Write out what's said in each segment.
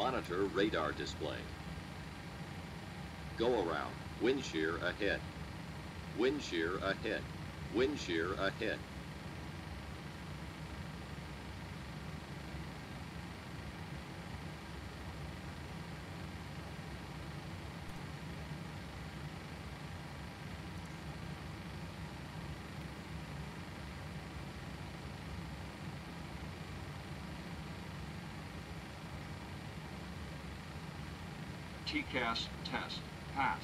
Monitor radar display. Go around. Wind shear ahead. Wind shear ahead. Wind shear ahead. TCAS test. Pass.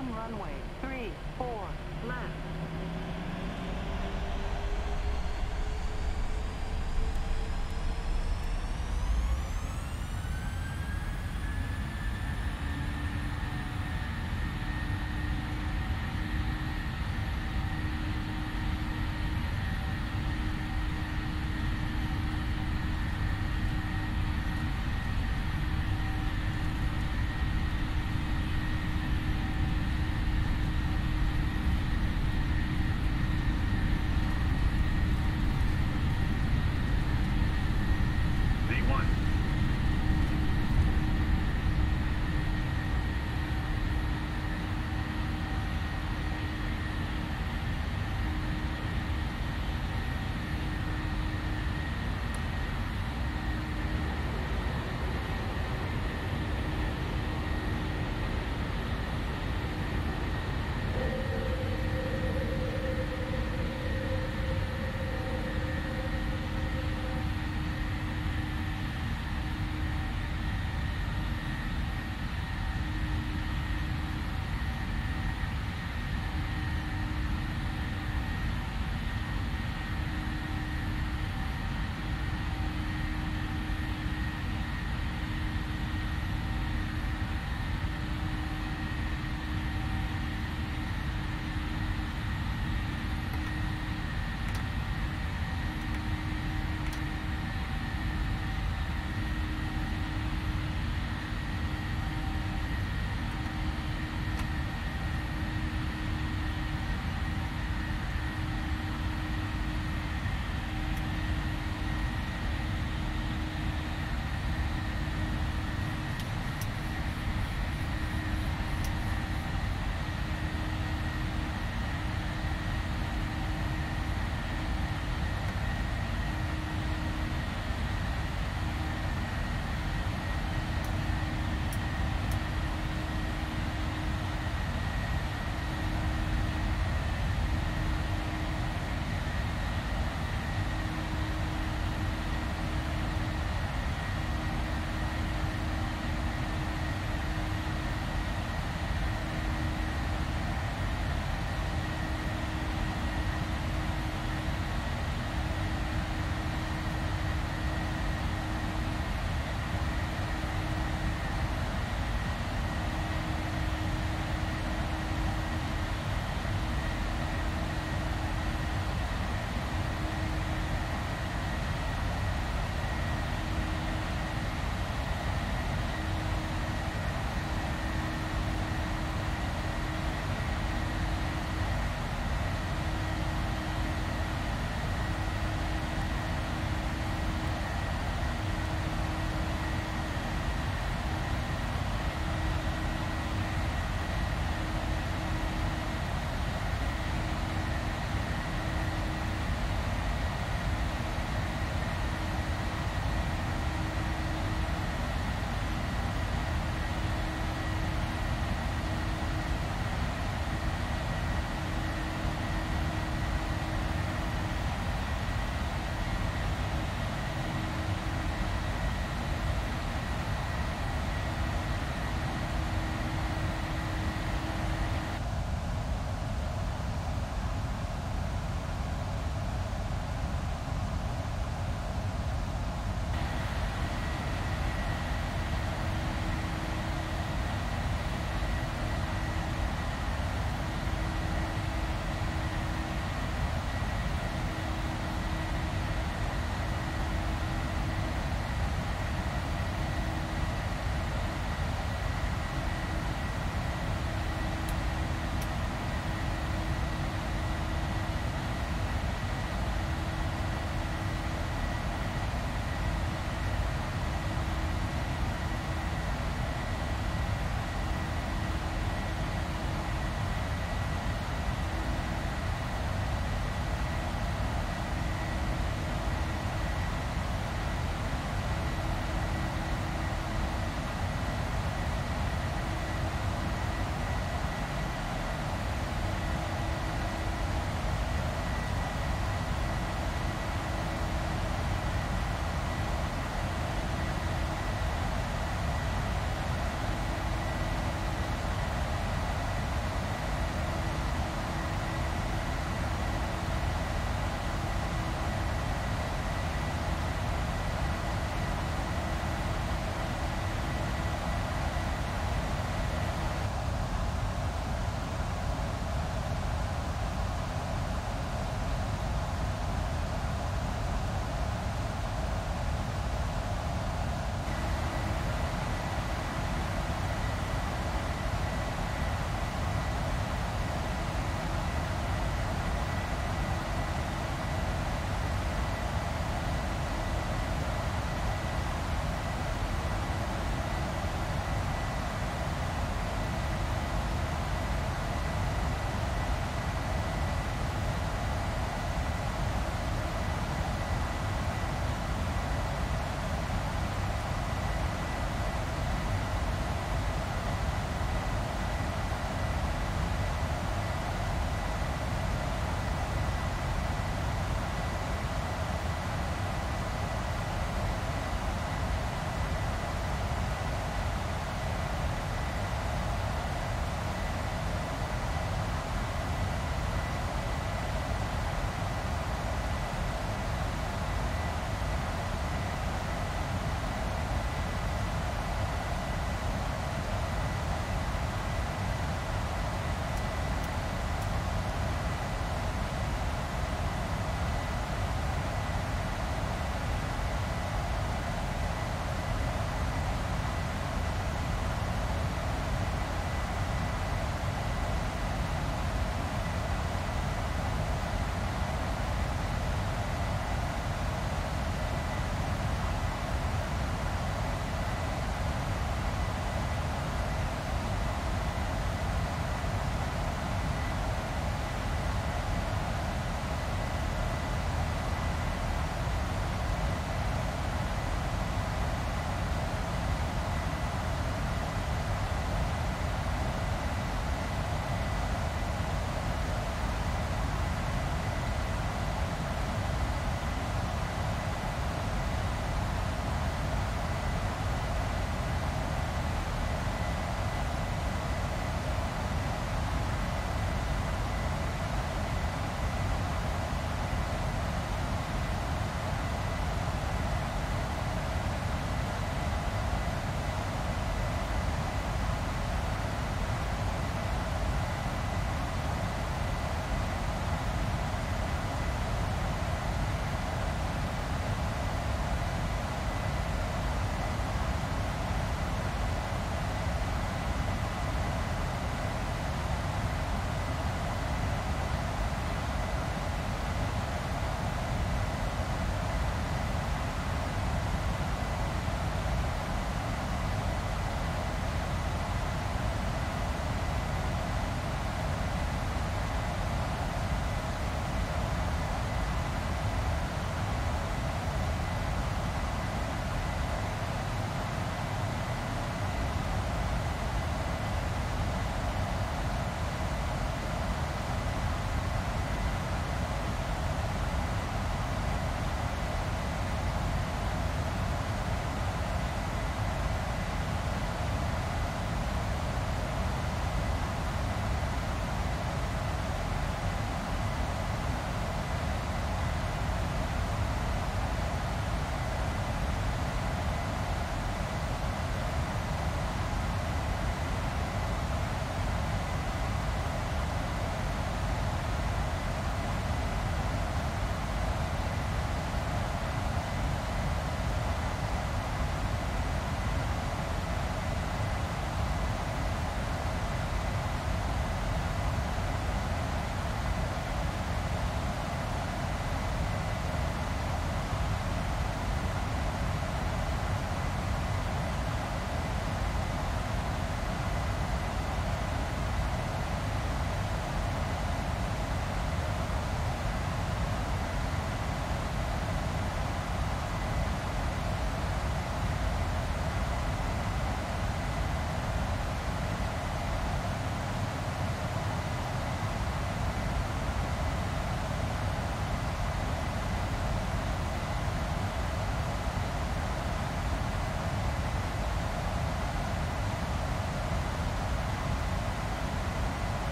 On runway 34, left.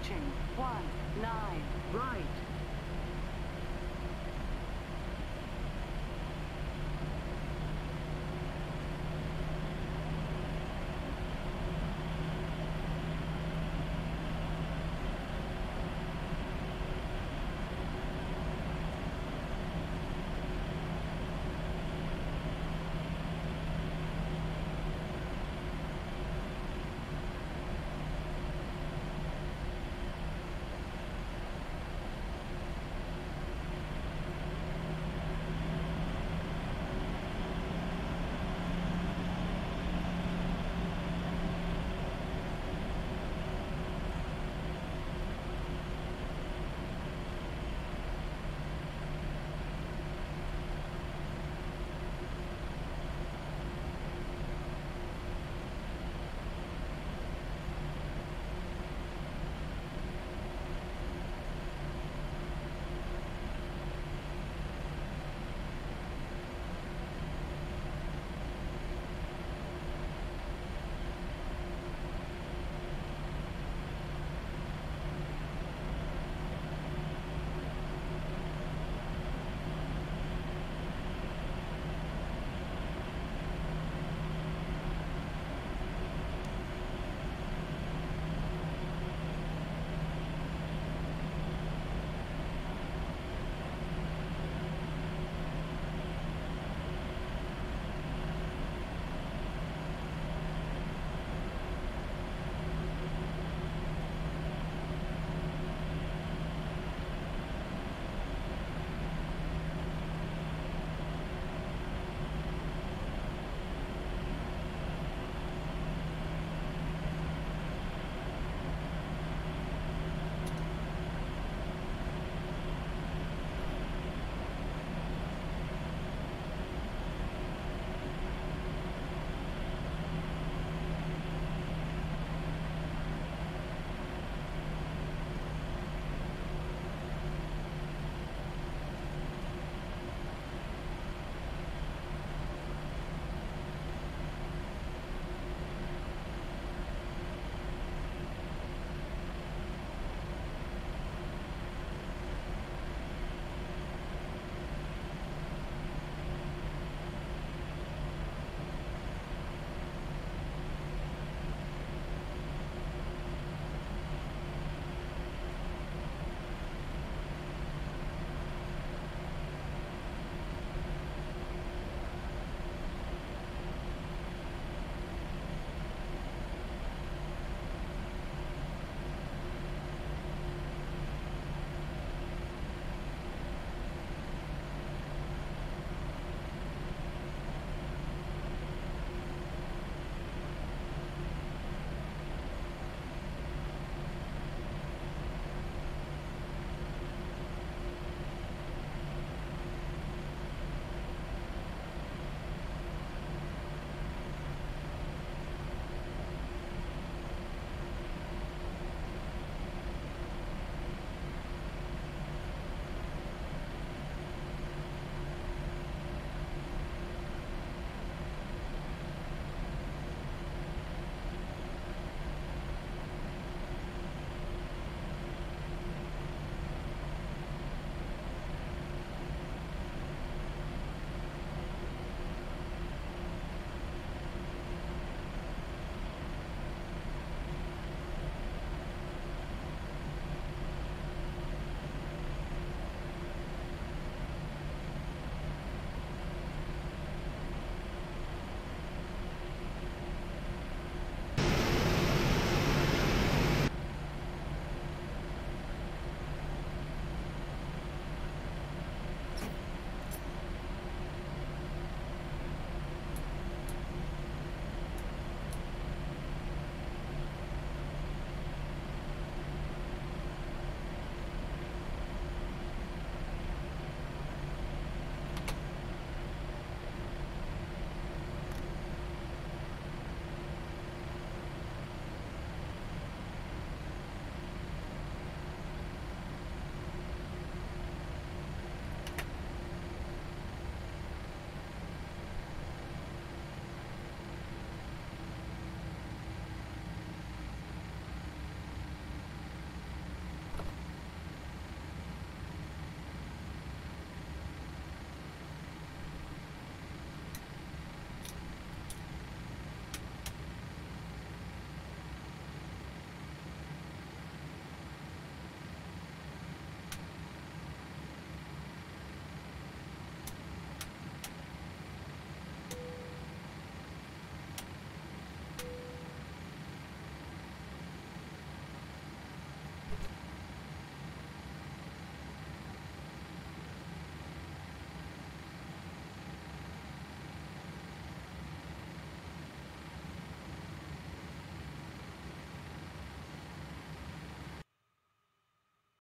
Approaching. One. Nine. Right.